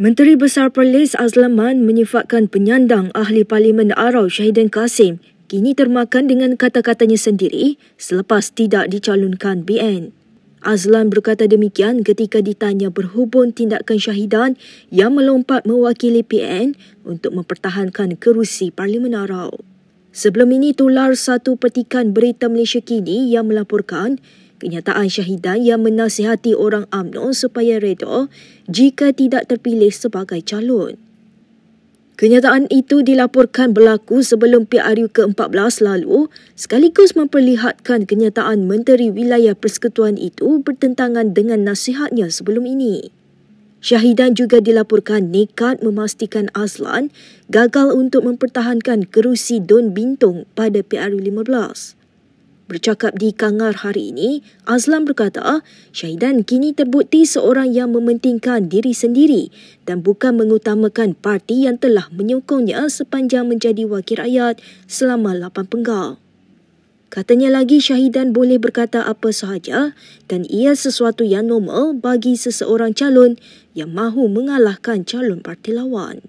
Menteri Besar Perlis Azlaman menyifatkan penyandang ahli Parlimen Arau Syahidan Kasim kini termakan dengan kata-katanya sendiri selepas tidak dicalonkan BN. Azlan berkata demikian ketika ditanya berhubung tindakan Syahidan yang melompat mewakili PN untuk mempertahankan kerusi Parlimen Arau. Sebelum ini tular satu petikan berita Malaysia kini yang melaporkan kenyataan Syahidan yang menasihati orang UMNO supaya reda jika tidak terpilih sebagai calon. Kenyataan itu dilaporkan berlaku sebelum PRU ke-14 lalu sekaligus memperlihatkan kenyataan Menteri Wilayah Persekutuan itu bertentangan dengan nasihatnya sebelum ini. Syahidan juga dilaporkan nekat memastikan Azlan gagal untuk mempertahankan kerusi Don Bintong pada PRU 15. Bercakap di Kangar hari ini, Azlam berkata, Syahidan kini terbukti seorang yang mementingkan diri sendiri dan bukan mengutamakan parti yang telah menyokongnya sepanjang menjadi wakil rakyat selama 8 penggal. Katanya lagi Syahidan boleh berkata apa sahaja dan ia sesuatu yang normal bagi seseorang calon yang mahu mengalahkan calon parti lawan.